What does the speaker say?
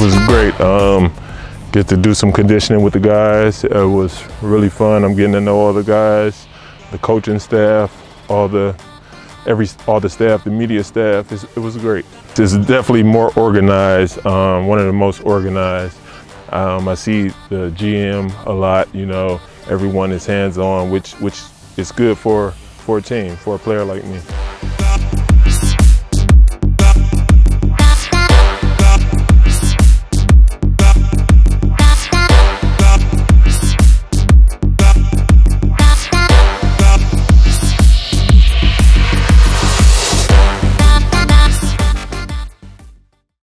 was great. Um, get to do some conditioning with the guys. It was really fun. I'm getting to know all the guys, the coaching staff, all the every all the staff, the media staff. It's, it was great. It's definitely more organized. Um, one of the most organized. Um, I see the GM a lot. You know, everyone is hands on, which which is good for for a team, for a player like me.